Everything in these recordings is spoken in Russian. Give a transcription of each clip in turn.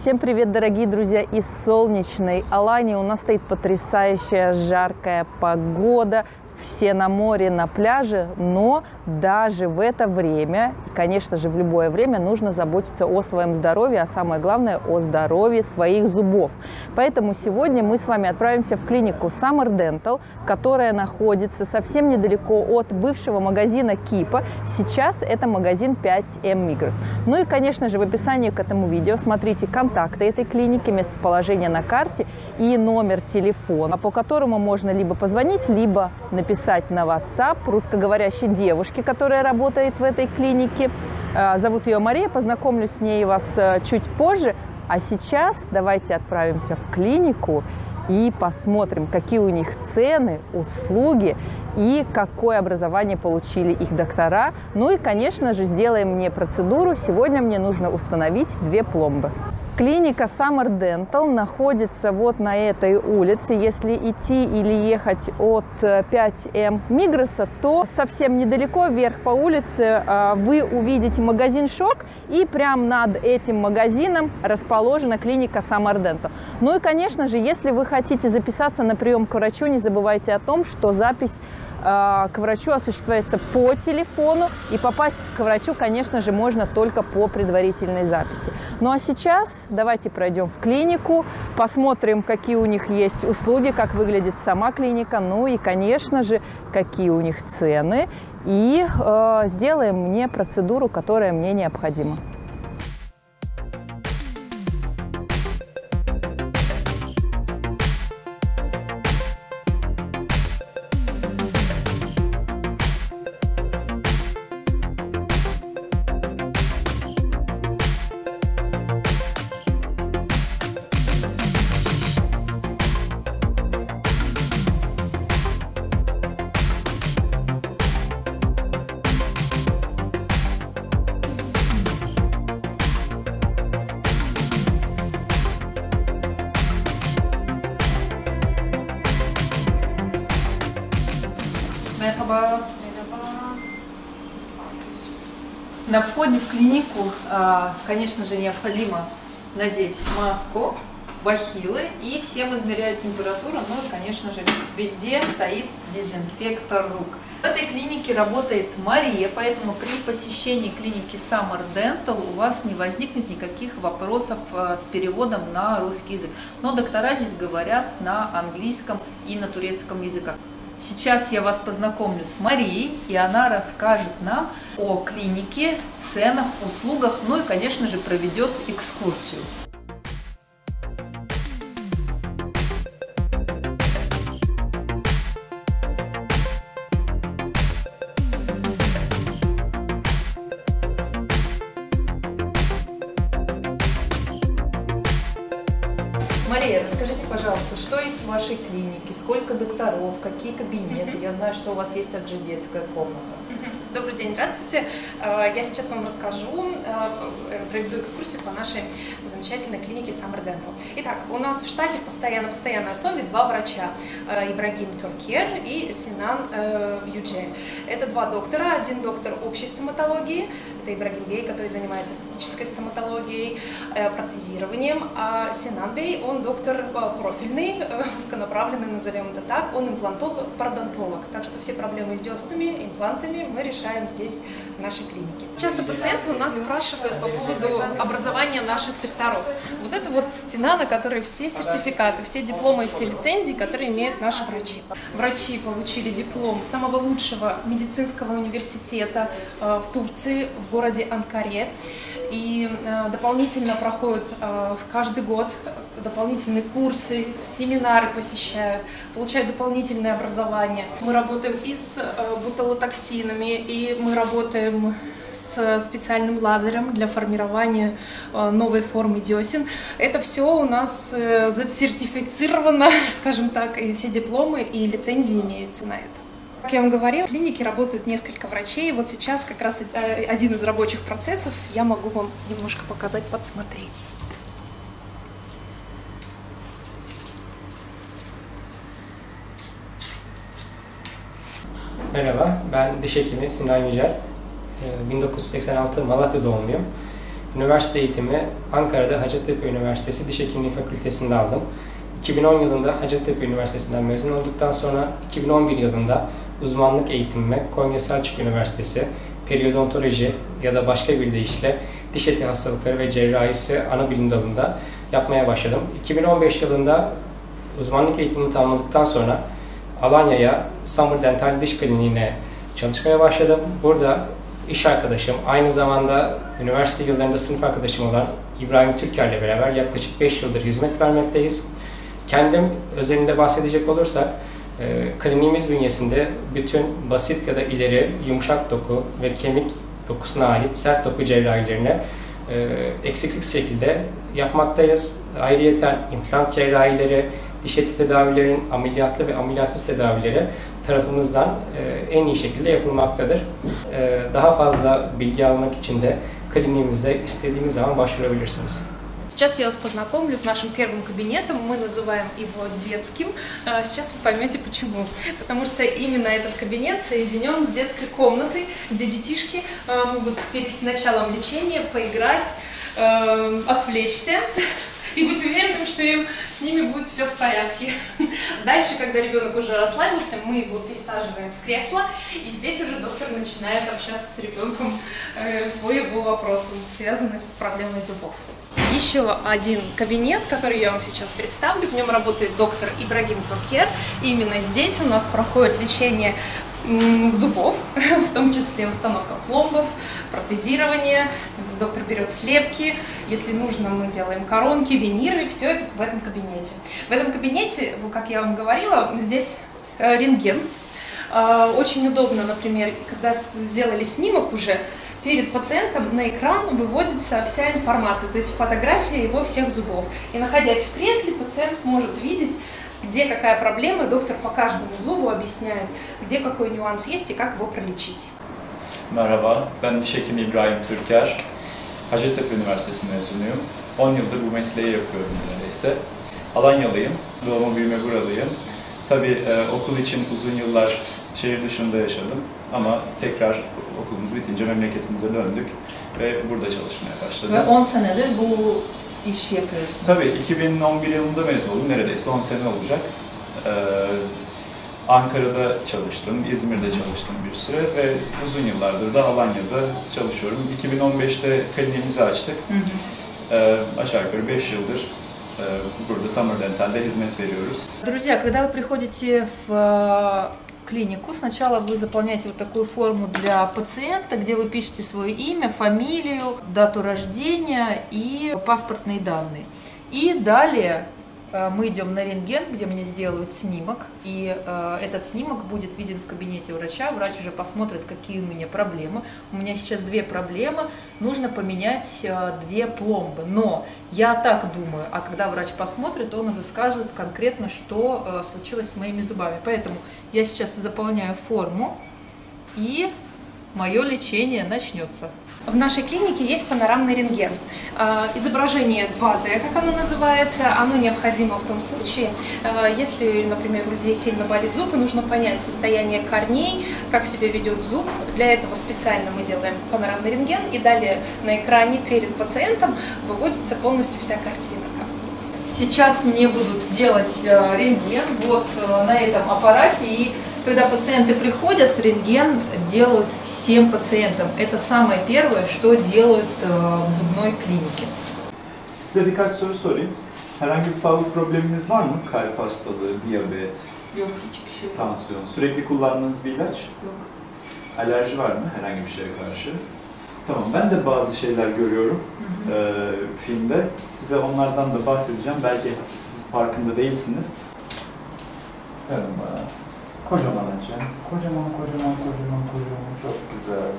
Всем привет, дорогие друзья из солнечной Алании. У нас стоит потрясающая жаркая погода все на море, на пляже, но даже в это время, конечно же, в любое время нужно заботиться о своем здоровье, а самое главное о здоровье своих зубов. Поэтому сегодня мы с вами отправимся в клинику Summer Dental, которая находится совсем недалеко от бывшего магазина Кипа. Сейчас это магазин 5M Migros. Ну и, конечно же, в описании к этому видео смотрите контакты этой клиники, местоположение на карте и номер телефона, по которому можно либо позвонить, либо написать написать на WhatsApp русскоговорящей девушке, которая работает в этой клинике. А, зовут ее Мария, познакомлюсь с ней вас э, чуть позже. А сейчас давайте отправимся в клинику и посмотрим, какие у них цены, услуги и какое образование получили их доктора. Ну и, конечно же, сделаем мне процедуру. Сегодня мне нужно установить две пломбы. Клиника Summer Dental находится вот на этой улице. Если идти или ехать от 5М Мигроса, то совсем недалеко, вверх по улице, а, вы увидите магазин Шок, и прямо над этим магазином расположена клиника Summer Dental. Ну и, конечно же, если вы хотите записаться на прием к врачу, не забывайте о том, что запись к врачу осуществляется по телефону, и попасть к врачу, конечно же, можно только по предварительной записи. Ну а сейчас давайте пройдем в клинику, посмотрим, какие у них есть услуги, как выглядит сама клиника, ну и, конечно же, какие у них цены, и э, сделаем мне процедуру, которая мне необходима. На входе в клинику, а, конечно же, необходимо надеть маску, бахилы и всем измеряют температуру, ну и, конечно же, везде стоит дезинфектор рук. В этой клинике работает Мария, поэтому при посещении клиники Summer Dental у вас не возникнет никаких вопросов а, с переводом на русский язык. Но доктора здесь говорят на английском и на турецком языках. Сейчас я вас познакомлю с Марией, и она расскажет нам о клинике, ценах, услугах, ну и, конечно же, проведет экскурсию. Расскажите, пожалуйста, что есть в вашей клинике, сколько докторов, какие кабинеты? Я знаю, что у вас есть также детская комната. Добрый день, здравствуйте. Э, я сейчас вам расскажу, э, проведу экскурсию по нашей замечательной клинике Summer Dental. Итак, у нас в штате постоянно, постоянной основе два врача, э, Ибрагим Туркер и Синан Юджель. Это два доктора, один доктор общей стоматологии, это Ибрагим Бей, который занимается эстетической стоматологией, протезированием, а Синан Бей, он доктор профильный, узконаправленный, назовем это так, он имплантолог, пародонтолог, так что все проблемы с деснами, имплантами мы решаем решаем здесь, в нашей клинике. Часто пациенты у нас спрашивают по поводу образования наших докторов. Вот это вот стена, на которой все сертификаты, все дипломы и все лицензии, которые имеют наши врачи. Врачи получили диплом самого лучшего медицинского университета э, в Турции, в городе Анкаре. И э, дополнительно проходят э, каждый год дополнительные курсы, семинары посещают, получают дополнительное образование. Мы работаем и с буталотоксинами, и мы работаем с специальным лазером для формирования э, новой формы десен. Это все у нас э, засертифицировано, скажем так, и все дипломы и лицензии имеются на это. Как я вам говорила, в клинике работают несколько врачей. Вот сейчас как раз э, один из рабочих процессов я могу вам немножко показать, подсмотреть. Merhaba, ben diş hekimi Sinan Yücel. 1986 ee, Malatya doğumluyum. Üniversite eğitimi Ankara'da Hacettepe Üniversitesi Diş Hekimliği Fakültesi'nde aldım. 2010 yılında Hacettepe Üniversitesi'nden mezun olduktan sonra 2011 yılında uzmanlık eğitimimi Konya Selçuk Üniversitesi periodontoloji ya da başka bir deyişle diş eti hastalıkları ve cerrahisi ana bilim dalında yapmaya başladım. 2015 yılında uzmanlık eğitimini tamamladıktan sonra Alanya'ya Summer Dental Diş Kliniğine çalışmaya başladım. Burada iş arkadaşım, aynı zamanda üniversite yıllarında sınıf arkadaşım olan İbrahim Türker ile beraber yaklaşık 5 yıldır hizmet vermekteyiz. Kendim özelinde bahsedecek olursak, e, kliniğimiz bünyesinde bütün basit ya da ileri yumuşak doku ve kemik dokusuna ait sert doku cerrahilerine e, eksiksiz şekilde yapmaktayız. Ayrıyeten implant cerrahileri, diş eti tedavilerin ameliyatlı ve ameliyatsız tedavileri tarafımızdan e, en iyi şekilde yapılmaktadır. E, daha fazla bilgi almak için de kliniğimize istediğiniz zaman başvurabilirsiniz. Сейчас я вас познакомлю с нашим первым кабинетом. Мы называем его детским. А, Сейчас вы поймете почему. Потому что именно этот кабинет соединен с детской комнатой, где детишки а, могут перед началом лечения поиграть, э, отвлечься и быть уверенным, что им, с ними будет все в порядке. Дальше, когда ребенок уже расслабился, мы его пересаживаем в кресло, и здесь уже доктор начинает общаться с ребенком э, по его вопросу, связанным с проблемой зубов. Еще один кабинет, который я вам сейчас представлю. В нем работает доктор Ибрагим Туркер. И именно здесь у нас проходит лечение зубов, в том числе установка пломбов, протезирование. Доктор берет слепки. Если нужно, мы делаем коронки, виниры. Все это в этом кабинете. В этом кабинете, как я вам говорила, здесь э, рентген. А, Очень удобно, например, когда сделали снимок уже, перед пациентом на экран выводится вся информация, то есть фотография его всех зубов. И находясь в кресле, пациент может видеть, где какая проблема, и доктор по каждому зубу объясняет, где какой нюанс есть и как его пролечить. Merhaba, ben diş hekimi İbrahim Türker. Hacettepe Üniversitesi mezunuyum. 10 yıldır bu mesleği yapıyorum neredeyse. Alanyalıyım, doğma büyüme buralıyım. Tabii e, okul için uzun yıllar şehir dışında yaşadım ama tekrar okulumuz bitince memleketimize döndük ve burada çalışmaya başladım. Ve 10 senedir bu işi yapıyorsunuz. Tabii 2011 yılında mezun oldum. Neredeyse 10 sene olacak. Ee, Ankara'da çalıştım, İzmir'de çalıştım bir süre ve uzun yıllardır da Alanya'da çalışıyorum. 2015'te kliniğimizi açtık. Ee, aşağı yukarı 5 yıldır e, burada Summer Dental'de hizmet veriyoruz. Друзья, когда вы приходите в э, клинику, сначала вы заполняете вот такую форму для пациента, где вы пишете свое имя, фамилию, дату рождения и паспортные данные. И далее э, мы идем на рентген, где мне сделают снимок, и э, этот снимок будет виден в кабинете врача. Врач уже посмотрит, какие у меня проблемы. У меня сейчас две проблемы, нужно поменять э, две пломбы. Но я так думаю, а когда врач посмотрит, он уже скажет конкретно, что э, случилось с моими зубами. Поэтому я сейчас заполняю форму, и мое лечение начнется. В нашей клинике есть панорамный рентген. А, Изображение 2D, как оно называется, оно необходимо в том случае, а, если, например, у людей сильно болит зуб и нужно понять состояние корней, как себя ведет зуб. Для этого специально мы делаем панорамный рентген, и далее на экране перед пациентом выводится полностью вся картина. Сейчас мне будут делать э, рентген вот э, на этом аппарате, и когда pациенты приходят, рентген делают всем пациентам. Это самое первое, что делают э, в zubной клинике. Size birkaç soru sorayım. Herhangi bir sağlık probleminiz var mı? Kalp hastalığı, diyabet, Yok, hiçbir şey yok. tansiyon. Sürekli kullandığınız bir ilaç? Yok. Alerji var mı herhangi bir şeye karşı? Tamam, ben de bazı şeyler görüyorum eee, filmde. Size onlardan da bahsedeceğim. Belki siz farkında değilsiniz. Bana. Kocaman açın. Kocaman, kocaman, kocaman, kocaman. Çok güzel.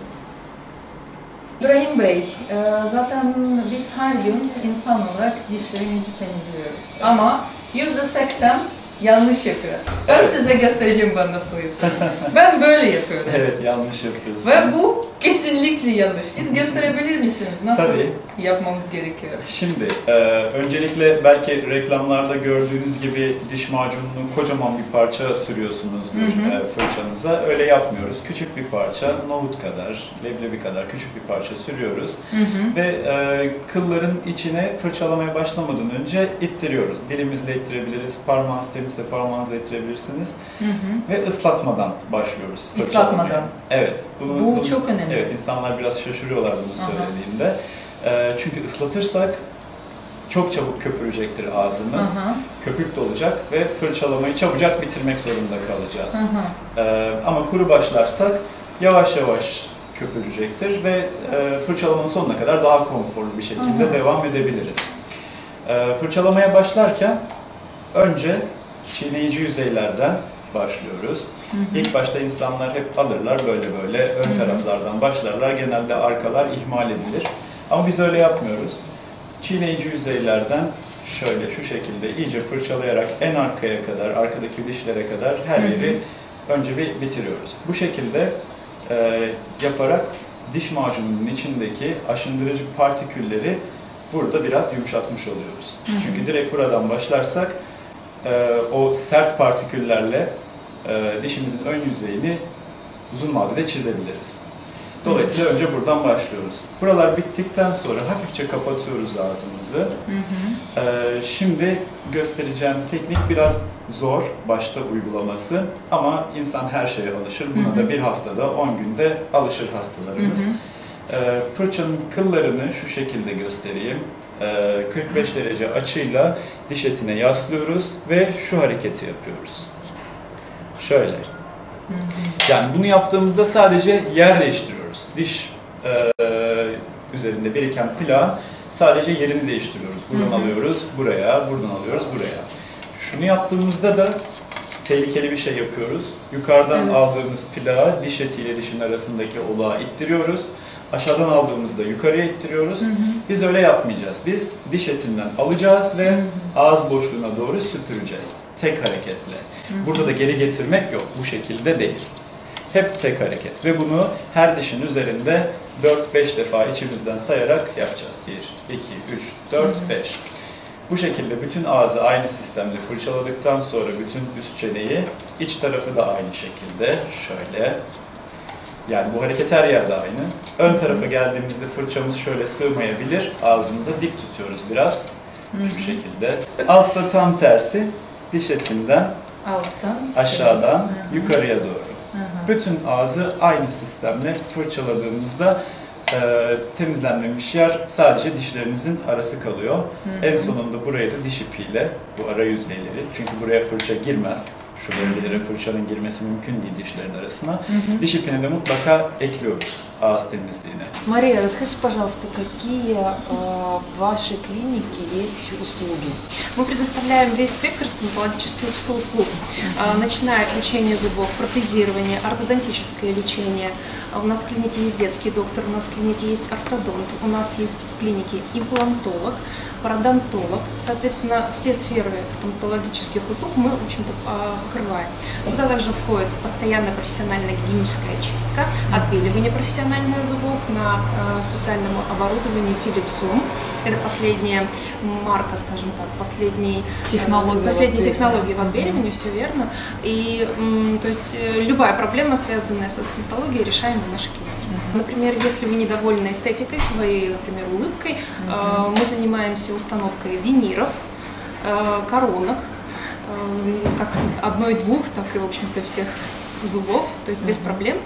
İbrahim Bey, e, zaten biz her gün insan olarak dişlerimizi temizliyoruz. Ama yüzde seksen yanlış yapıyor. Ben Evet. size göstereceğim ben nasıl yapıyorum. ben böyle yapıyorum. Evet, yanlış yapıyorsunuz. Ve bu Kesinlikle yanlış. Siz gösterebilir misiniz? Nasıl Tabii. yapmamız gerekiyor? Şimdi e, öncelikle belki reklamlarda gördüğünüz gibi diş macununu kocaman bir parça sürüyorsunuzdur Hı hı. e, fırçanıza. Öyle yapmıyoruz. Küçük bir parça, nohut kadar, leblebi kadar küçük bir parça sürüyoruz. Hı hı. Ve e, kılların içine fırçalamaya başlamadan önce ittiriyoruz. Dilimizle ittirebiliriz, parmağınız temizse parmağınızla ittirebilirsiniz. Hı hı. Ve ıslatmadan başlıyoruz Islatmadan. Evet. Bunu, Bu bunu- çok önemli. Evet, insanlar biraz şaşırıyorlar bunu söylediğimde. E, çünkü ıslatırsak çok çabuk köpürecektir ağzımız. Aha. Köpük de olacak ve fırçalamayı çabucak bitirmek zorunda kalacağız. Aha. E, ama kuru başlarsak yavaş yavaş köpürecektir ve e, fırçalamanın sonuna kadar daha konforlu bir şekilde Aha. devam edebiliriz. E, fırçalamaya başlarken önce çiğneyici yüzeylerden başlıyoruz. Hı hı. İlk başta insanlar hep alırlar böyle böyle ön hı. taraflardan başlarlar. Genelde arkalar ihmal edilir. Ama biz öyle yapmıyoruz. Çiğneyici yüzeylerden şöyle şu şekilde iyice fırçalayarak en arkaya kadar, arkadaki dişlere kadar her Hı hı. yeri önce bir bitiriyoruz. Bu şekilde e, yaparak diş macununun içindeki aşındırıcı partikülleri burada biraz yumuşatmış oluyoruz. Hı hı. Çünkü direkt buradan başlarsak e, o sert partiküllerle e, dişimizin ön yüzeyini uzun vadede çizebiliriz. Dolayısıyla önce buradan başlıyoruz. Buralar bittikten sonra hafifçe kapatıyoruz ağzımızı. Hı hı. Ee, şimdi göstereceğim teknik biraz zor başta uygulaması ama insan her şeye alışır. Buna Hı hı. da bir haftada 10 günde alışır Hı hastalarımız. hı. Ee, fırçanın kıllarını şu şekilde göstereyim. Ee, 45 derece açıyla diş etine yaslıyoruz ve şu hareketi yapıyoruz. Şöyle. Hı hı. Yani bunu yaptığımızda sadece yer değiştiriyoruz. Diş e, üzerinde biriken plağın sadece yerini değiştiriyoruz. Buradan Hı hı. alıyoruz buraya, buradan alıyoruz buraya. Şunu yaptığımızda da tehlikeli bir şey yapıyoruz. Yukarıdan Evet. aldığımız plağı diş etiyle dişin arasındaki olağa ittiriyoruz. Aşağıdan aldığımızda yukarıya ittiriyoruz. Hı hı. Biz öyle yapmayacağız. Biz diş etinden alacağız ve ağız boşluğuna doğru süpüreceğiz. Tek hareketle. Burada da geri getirmek yok. Bu şekilde değil. Hep tek hareket. Ve bunu her dişin üzerinde 4-5 defa içimizden sayarak yapacağız. 1, 2, 3, 4, 5. Bu şekilde bütün ağzı aynı sistemde fırçaladıktan sonra bütün üst çeneyi, iç tarafı da aynı şekilde şöyle. Yani bu hareket her yerde aynı. Ön tarafa geldiğimizde fırçamız şöyle sığmayabilir. Ağzımıza dik tutuyoruz biraz. Şu şekilde. Altta tam tersi diş etinden Alttan. aşağıdan Hı hı. yukarıya doğru. Hı hı. Bütün ağzı aynı sistemle fırçaladığımızda e, temizlenmemiş yer sadece dişlerinizin arası kalıyor. Hı En hı. sonunda buraya da diş ipiyle bu ara yüzeyleri çünkü buraya fırça girmez. Şu bölgelere fırçanın girmesi mümkün değil dişlerin arasına. Hı hı. Diş ipini de mutlaka ekliyoruz ağız temizliğine. Мария, расскажите, пожалуйста, какие э, в вашей клинике есть услуги? Мы предоставляем весь спектр стоматологических услуг, а, начиная от лечения зубов, протезирования, ортодонтическое лечение. А У нас в клинике есть детский доктор, у нас в клинике есть ортодонт, у нас есть в клинике имплантолог, пародонтолог. Соответственно, все сферы стоматологических услуг мы, в общем-то, а, покрываем. Сюда также входит постоянная профессиональная гигиеническая чистка, отбеливание профессиональных зубов на а, специальном оборудовании Philips Zoom. Это последняя марка, скажем так, Технология э, в отбеливании. технологии в отбеливании, все верно. И то есть э, любая проблема, связанная со стоматологией, решаем в нашей клинике. Например, если вы недовольны эстетикой своей, например, улыбкой, э, мы занимаемся установкой виниров, э, коронок, э, как одной-двух, так и, в общем-то, всех зубов, то есть без проблем.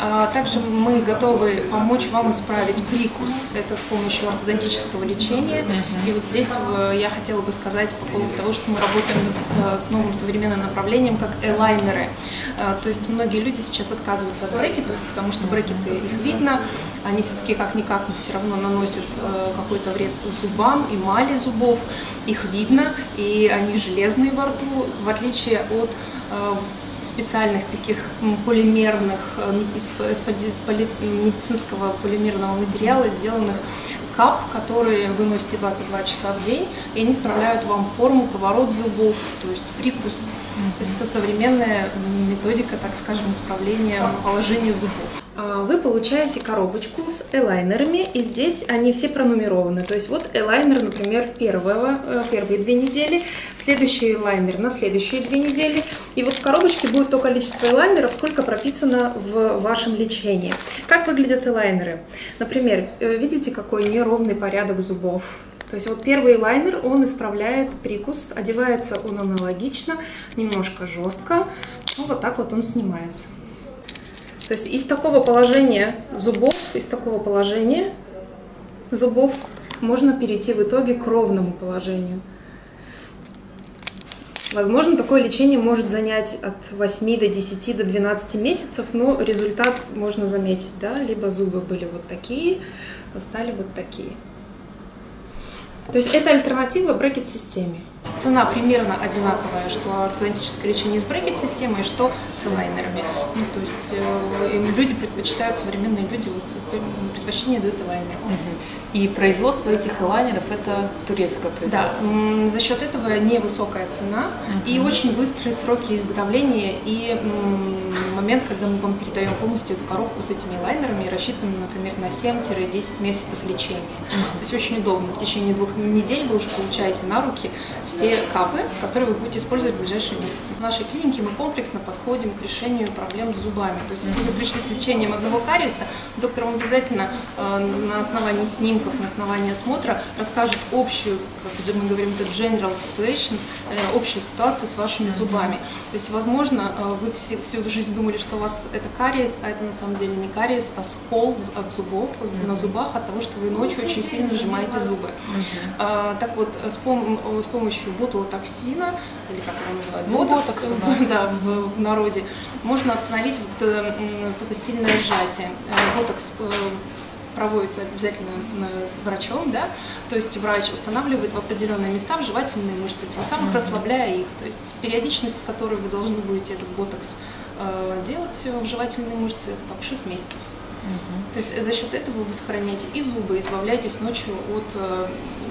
А Также мы готовы помочь вам исправить прикус, это с помощью ортодонтического лечения. И вот здесь э, я хотела бы сказать по поводу того, что мы работаем с, с новым современным направлением, как элайнеры. А, То есть многие люди сейчас отказываются от брекетов, потому что брекеты их видно, они все-таки как-никак все равно наносят э, какой-то вред зубам, эмали зубов, их видно, и они железные во рту, в отличие от э, специальных таких полимерных, э, из поли- медицинского полимерного материала сделанных кап, которые вы носите 22 часа в день, и они справляют вам форму, поворот зубов, то есть прикус. То есть это современная методика, так скажем, исправления положения зубов. а, вы получаете коробочку с элайнерами, и здесь они все пронумерованы. То есть вот элайнер, например, первого, э, первые две недели, следующий элайнер на следующие две недели. И вот в коробочке будет то количество элайнеров, сколько прописано в вашем лечении. Как выглядят элайнеры? Например, э, видите, какой неровный порядок зубов? То есть вот первый лайнер, он исправляет прикус, одевается он аналогично, немножко жестко, ну вот так вот он снимается. То есть из такого положения зубов, из такого положения зубов можно перейти в итоге к ровному положению. Возможно, такое лечение может занять от 8 до 10 до 12 месяцев, но результат можно заметить, да, либо зубы были вот такие, а стали вот такие. То есть это альтернатива брекет-системе. Цена примерно одинаковая, что ортодонтическое лечение с брекет-системой, что с элайнерами. Ну, то есть э, люди предпочитают, современные люди, вот, предпочтение дают элайнеру. И производство этих элайнеров это турецкое Да, производство. м, за счет этого невысокая цена и очень быстрые сроки изготовления и момент, когда мы вам передаем полностью эту коробку с этими лайнерами, рассчитанный, например, на 7-10 месяцев лечения. То есть очень удобно. В течение двух недель вы уже получаете на руки все капы, которые вы будете использовать в ближайшие месяцы. В нашей клинике мы комплексно подходим к решению проблем с зубами. То есть если вы пришли с лечением одного кариеса, доктор вам обязательно э, на основании снимков, на основании осмотра расскажет общую, как мы говорим, это general situation, э, общую ситуацию с вашими зубами. То есть, возможно, э, вы все- всю жизнь думали, что у вас это кариес, а это на самом деле не кариес, а скол от зубов, на зубах от того, что вы ночью очень сильно сжимаете зубы. А, так вот, с, пом- с помощью ботулотоксина, или как его называют, ботокс, ботокса, да, в, в народе, можно остановить вот, м, вот это сильное сжатие. Э, Ботокс э, проводится обязательно э, с врачом, да, то есть врач устанавливает в определенные места в жевательные мышцы, тем самым расслабляя их. То есть периодичность, с которой вы должны будете этот ботокс э, делать в жевательные мышцы, там 6 месяцев. То есть за счет этого вы сохраняете и зубы, избавляетесь ночью от э,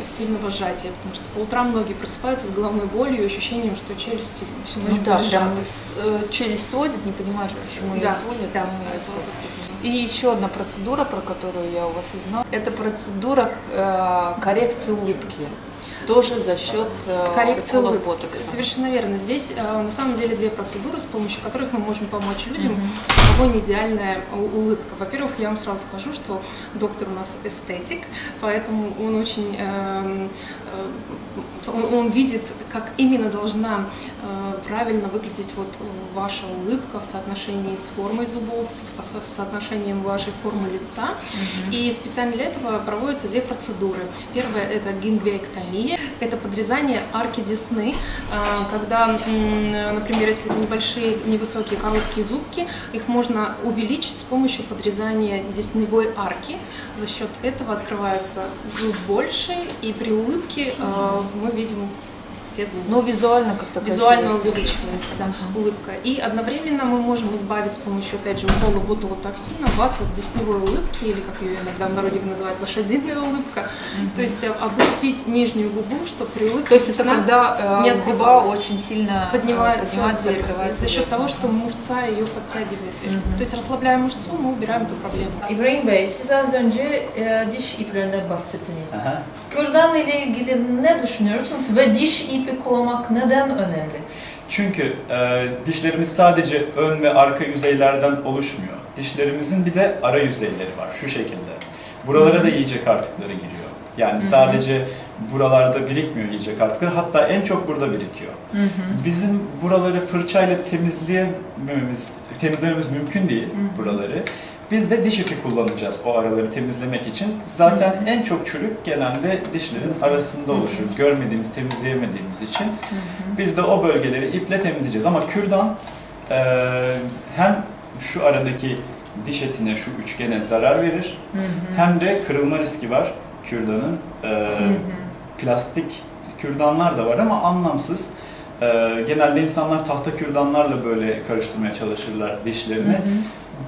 сильного сжатия, потому что по утрам многие просыпаются с головной болью и ощущением, что челюсти всю ночь Ну да, были прям э, челюсть сводит, не понимаешь, почему ее Да, сводит. да, всё. И еще одна процедура, про которую я у вас узнала, это процедура э, коррекции улыбки. Тоже за счет э, Коррекция уколов улыбки. Совершенно верно. Здесь э, на самом деле две процедуры, с помощью которых мы можем помочь людям, у кого не идеальная улыбка. Во-первых, я вам сразу скажу, что доктор у нас эстетик, поэтому он очень э, он, он видит, как именно должна э, правильно выглядеть вот ваша улыбка в соотношении с формой зубов, с, с соотношением вашей формы лица. И специально для этого проводятся две процедуры. Первая это это подрезание арки десны, а, когда, например, если это небольшие, невысокие, короткие зубки, их можно увеличить с помощью подрезания десневой арки. За счет этого открывается зуб больше, и при улыбке э, мы видим все зубы. Ну, визуально как-то Визуально красиво. увеличивается да, улыбка. И одновременно мы можем избавить с помощью, опять же, укола ботулотоксина вас от десневой улыбки, или как ее иногда в народе называют, лошадиная улыбка. То есть э, опустить нижнюю губу, чтобы при улыбке То есть это когда э, губа открывалась. очень сильно э, поднимается, поднимается, вверх, открывается за счет того, что мышца ее подтягивает вверх. То есть расслабляя мышцу, мы убираем эту проблему. İbrahim Bey, siz az önce e, diş iplerinden bahsettiniz. Aha. Kürdan ile ilgili ne düşünüyorsunuz ve diş ipi kullanmak neden önemli? Çünkü e, dişlerimiz sadece ön ve arka yüzeylerden oluşmuyor. Dişlerimizin bir de ara yüzeyleri var şu şekilde. Buralara da yiyecek artıkları giriyor. Yani sadece buralarda birikmiyor yiyecek artıkları hatta en çok burada birikiyor. Bizim buraları fırçayla temizleyememiz, temizlememiz mümkün değil buraları. Biz de diş ipi kullanacağız o araları temizlemek için. Zaten en çok çürük genelde dişlerin arasında oluşur. Görmediğimiz, temizleyemediğimiz için. Biz de o bölgeleri iple temizleyeceğiz. Ama kürdan eee, hem şu aradaki diş etine, şu üçgene zarar verir. Hem de kırılma riski var kürdanın. Eee, plastik kürdanlar da var ama anlamsız. Genelde insanlar tahta kürdanlarla böyle karıştırmaya çalışırlar dişlerini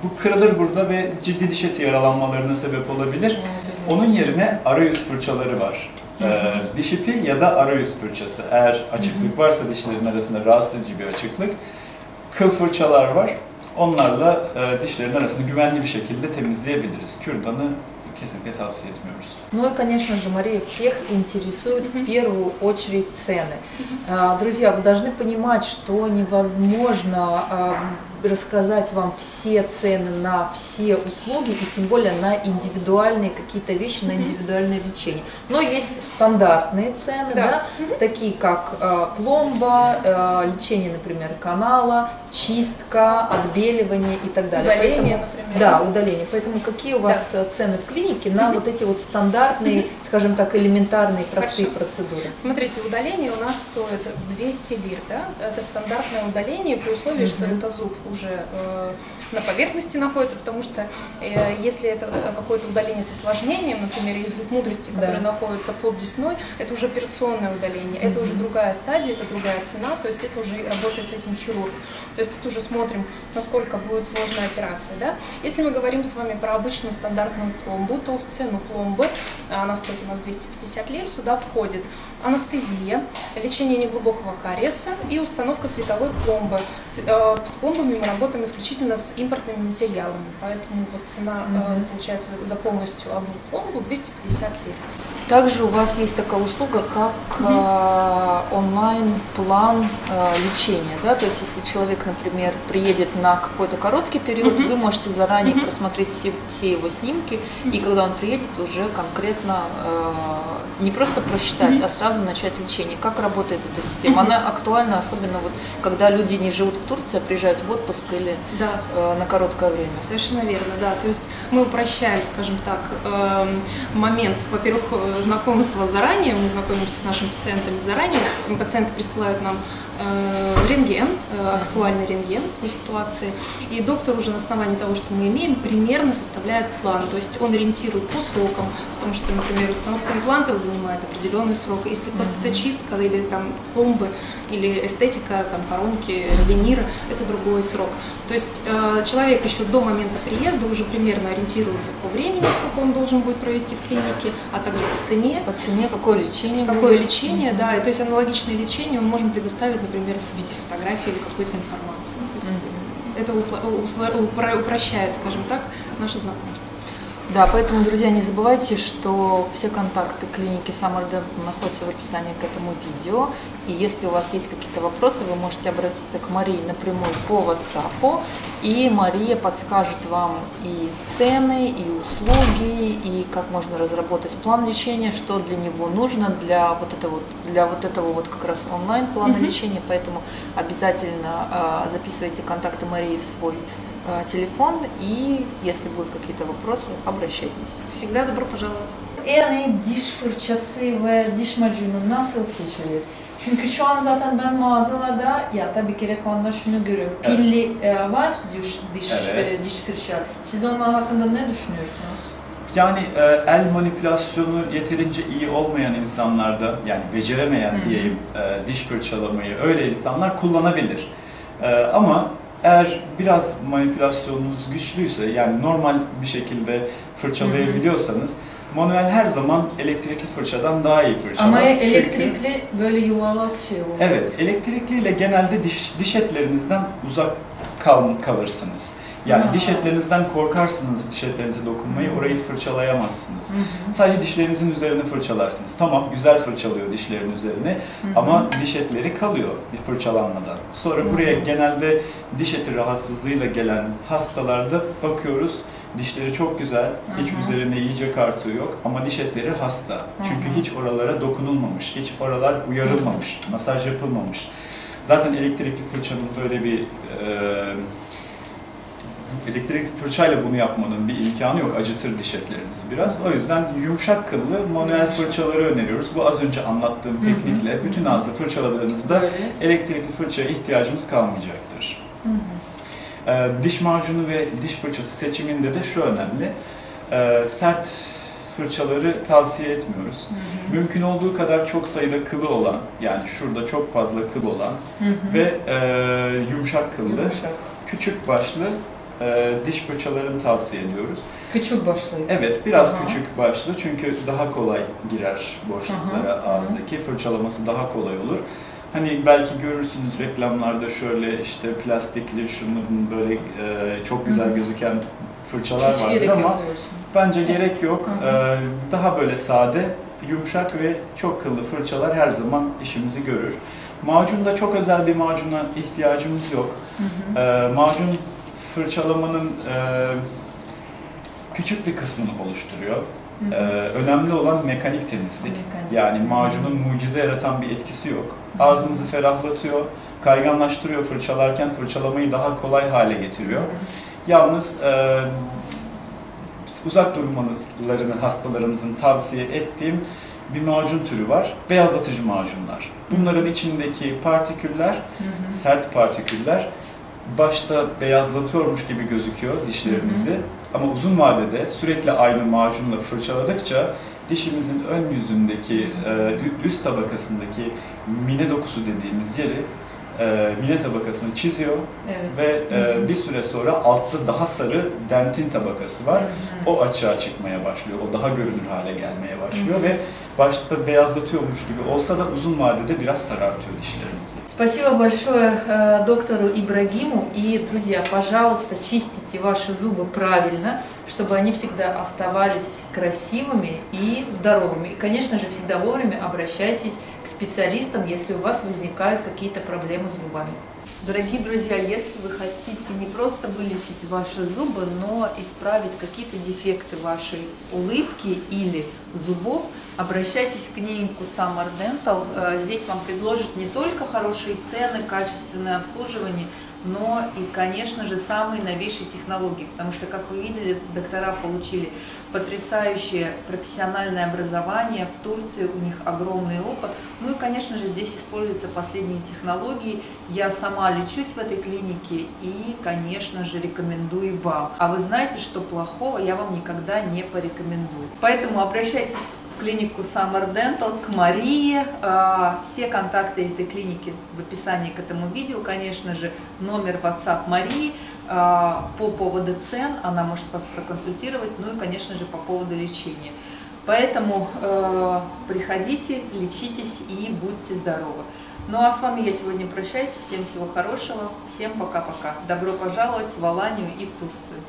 Bu kırılır burada ve ciddi diş eti yaralanmalarına sebep olabilir. Onun yerine arayüz fırçaları var. Ee, diş ipi ya da arayüz fırçası. Eğer açıklık varsa dişlerin arasında rahatsız edici bir açıklık. Kıl fırçalar var. Onlarla e, dişlerin arasını güvenli bir şekilde temizleyebiliriz. Kürdanı kesinlikle tavsiye etmiyoruz. Ну и, конечно же, Мария, всех интересует в первую очередь цены. А, Друзья, вы должны понимать, что невозможно а, рассказать вам все цены на все услуги и тем более на индивидуальные какие-то вещи, на индивидуальное лечение. Но есть стандартные цены, да, Да. такие как а, пломба, а, лечение, например, канала, чистка, отбеливание и так далее. Удаление, Поэтому- например. Да, удаление. Поэтому какие у вас э, цены в клинике на вот эти вот стандартные, скажем так, элементарные, простые Хорошо. процедуры? Смотрите, удаление у нас стоит 200 лир, да? Это стандартное удаление при условии, что это зуб уже э, на поверхности находится, потому что э, если это э, какое-то удаление с осложнением, например, из зуб мудрости, Да. который находится под десной, это уже операционное удаление, это уже другая стадия, это другая цена, то есть это уже работает с этим хирург. То есть тут уже смотрим, насколько будет сложная операция, да? Если мы говорим с вами про обычную стандартную пломбу, то в цену пломбы, а она стоит у нас 250 лир, сюда входит анестезия, лечение неглубокого кариеса и установка световой пломбы. С, э, мы работаем исключительно с импортными материалами, поэтому вот цена э, Мгм. получается за полностью одну пломбу 250 лир. Также у вас есть такая услуга, как э, онлайн-план э, лечения, да, то есть если человек, например, приедет на какой-то короткий период, Мгм. вы можете заранее Мгм. просмотреть все, все его снимки, и когда он приедет, уже конкретно э, не просто просчитать, Мгм. а сразу начать лечение. Как работает эта система? Она актуальна, особенно вот когда люди не живут в Турции, а приезжают в отпуск или Да, э, на короткое время. Совершенно верно, да. То есть мы упрощаем, скажем так, эм, момент, во-первых, э, знакомства заранее, мы знакомимся с нашими пациентами заранее, пациенты присылают нам э, рентген, э, актуальный рентген по ситуации, и доктор уже на основании того, что мы имеем, примерно составляет план, то есть он ориентирует по срокам, потому что, например, установка имплантов занимает определенный срок, если просто это чистка или там пломбы, или эстетика, там коронки, винира, это другой срок. То есть э, человек еще до момента приезда уже примерно ориентируется по времени, сколько он должен будет провести в клинике, а также по цене. По цене какое лечение Какое будет? лечение, да, и то есть аналогичное лечение мы можем предоставить, например, в виде фотографии или какой-то информации. То есть это усла- упро- упрощает, скажем так, наше знакомство. Да, поэтому, друзья, не забывайте, что все контакты клиники Summer Dental находятся в описании к этому видео. И если у вас есть какие-то вопросы, вы можете обратиться к Марии напрямую по WhatsApp. И Мария подскажет вам и цены, и услуги, и как можно разработать план лечения, что для него нужно для вот этого вот, для вот этого вот как раз онлайн плана Мгм. лечения. Поэтому обязательно э, записывайте контакты Марии в свой телефон, и если будут какие-то вопросы, обращайтесь. Всегда добро пожаловать. Yani diş fırçası ve diş macunu nasıl seçilir? Çünkü şu an zaten ben mağazalarda ya tabii ki reklamda şunu görüyorum. Evet. Pilli e, var diş diş Evet. e, diş fırça. Siz onlar hakkında ne düşünüyorsunuz? Yani e, el manipülasyonu yeterince iyi olmayan insanlarda, yani beceremeyen Hı hı. diyeyim e, diş fırçalamayı öyle insanlar kullanabilir. E, ama eğer biraz manipülasyonunuz güçlüyse, yani normal bir şekilde fırçalayabiliyorsanız, manuel her zaman elektrikli fırçadan daha iyi fırçalar. Ama Çünkü- elektrikli böyle yuvarlak şey oluyor. Evet, elektrikliyle genelde diş, diş etlerinizden uzak kal, kalırsınız. Yani diş etlerinizden korkarsınız diş etlerinize dokunmayı, orayı fırçalayamazsınız. Hı hı. Sadece dişlerinizin üzerine fırçalarsınız. Tamam güzel fırçalıyor dişlerin üzerine Hı hı. ama diş etleri kalıyor bir fırçalanmadan. Sonra buraya genelde diş eti rahatsızlığıyla gelen hastalarda bakıyoruz dişleri çok güzel, hiç Hı hı. üzerinde yiyecek artığı yok ama diş etleri hasta. Çünkü hiç oralara dokunulmamış, hiç oralar uyarılmamış, masaj yapılmamış. Zaten elektrikli fırçanın böyle bir e, elektrikli fırçayla bunu yapmanın bir imkanı yok. Acıtır diş etlerinizi biraz. O yüzden yumuşak kıllı manuel fırçaları öneriyoruz. Bu az önce anlattığım Hı hı. teknikle bütün ağzı fırçaladığınızda elektrikli fırçaya ihtiyacımız kalmayacaktır. Hı hı. Ee, diş macunu ve diş fırçası seçiminde de şu önemli. Ee, sert fırçaları tavsiye etmiyoruz. Mümkün olduğu kadar çok sayıda kılı olan, yani şurada çok fazla kıl olan Hı hı. ve e, yumuşak kıllı, Yumuşak. küçük başlı e, diş fırçalarını tavsiye ediyoruz. Küçük başlı. Evet, biraz Aha. küçük başlı çünkü daha kolay girer boşluklara Aha, ağızdaki, fırçalaması daha kolay olur. Hani belki görürsünüz reklamlarda şöyle işte plastikli şunun böyle e, çok güzel gözüken fırçalar Hiç vardır ama diyorsun. bence gerek yok. Hı Ee, daha böyle sade, yumuşak ve çok kıllı fırçalar her zaman işimizi görür. Macunda çok özel bir macuna ihtiyacımız yok. Ee, macun fırçalamanın e, küçük bir kısmını oluşturuyor. Ee, önemli olan mekanik temizlik. Mekanik. Yani macunun mucize yaratan bir etkisi yok. Ağzımızı ferahlatıyor, kayganlaştırıyor fırçalarken fırçalamayı daha kolay hale getiriyor. Yalnız e, uzak durmalarını hastalarımızın tavsiye ettiğim bir macun türü var. Beyazlatıcı macunlar. Bunların içindeki partiküller, sert partiküller başta beyazlatıyormuş gibi gözüküyor dişlerimizi. Ama uzun vadede sürekli aynı macunla fırçaladıkça dişimizin ön yüzündeki e, üst tabakasındaki mine dokusu dediğimiz yeri e, mine tabakasını çiziyor Evet. ve e, bir süre sonra altta daha sarı dentin tabakası var. O açığa çıkmaya başlıyor. O daha görünür hale gelmeye başlıyor ve başta beyazlatıyormuş gibi olsa da uzun vadede biraz sarartıyor dişlerimizi. Спасибо большое э, доктору Ибрагиму. И, друзья, пожалуйста, чистите ваши зубы правильно, чтобы они всегда оставались красивыми и здоровыми. И, конечно же, всегда вовремя обращайтесь к специалистам, если у вас возникают какие-то проблемы с зубами. Дорогие друзья, если вы хотите не просто вылечить ваши зубы, но исправить какие-то дефекты вашей улыбки или зубов, обращайтесь в клинику Summer Dental. Э, Здесь вам предложат не только хорошие цены, качественное обслуживание, но и, конечно же, самые новейшие технологии. Потому что, как вы видели, доктора получили потрясающее профессиональное образование. В Турции у них огромный опыт. Ну и, конечно же, здесь используются последние технологии. Я сама лечусь в этой клинике и, конечно же, рекомендую вам. А вы знаете, что плохого я вам никогда не порекомендую. Поэтому обращайтесь в клинику Summer Dental к Марии. А, Все контакты этой клиники в описании к этому видео, конечно же, номер WhatsApp Марии а, по поводу цен, она может вас проконсультировать, ну и, конечно же, по поводу лечения. Поэтому э, приходите, лечитесь и будьте здоровы. Ну а с вами я сегодня прощаюсь. Всем всего хорошего. Всем пока-пока. Добро пожаловать в Аланию и в Турцию.